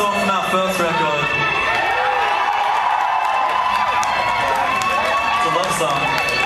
song from our first record. It's a love song.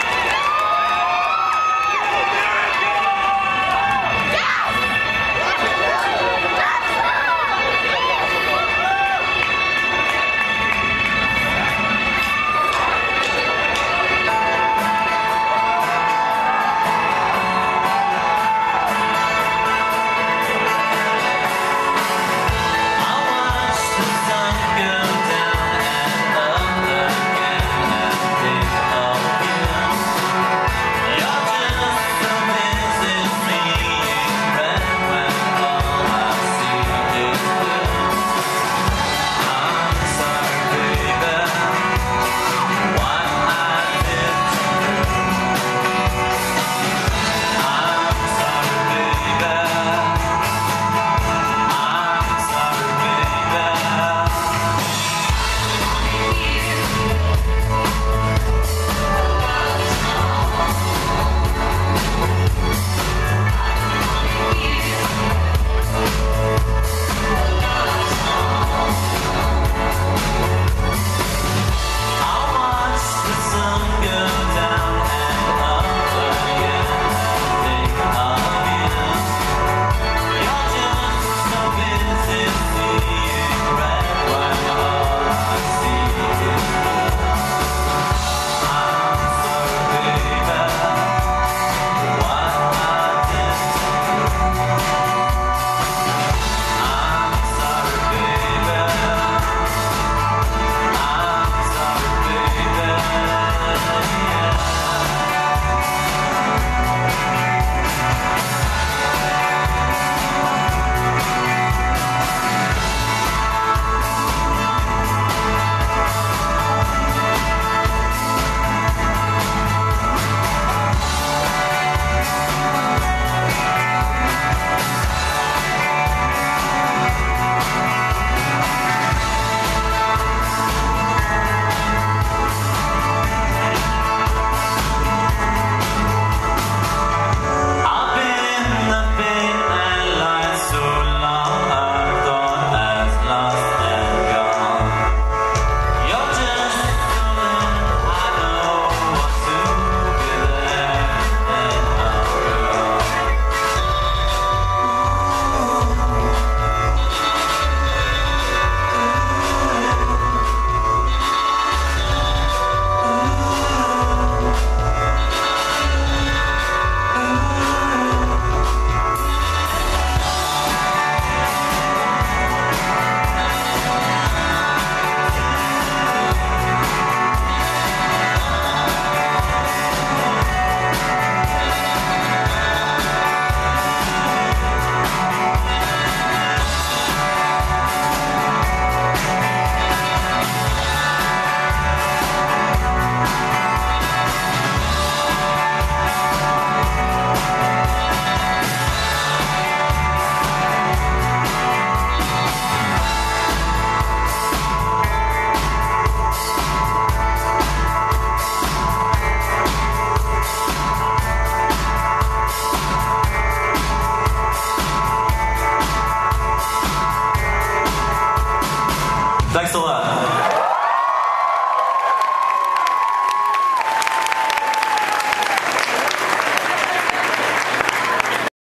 Thanks a lot.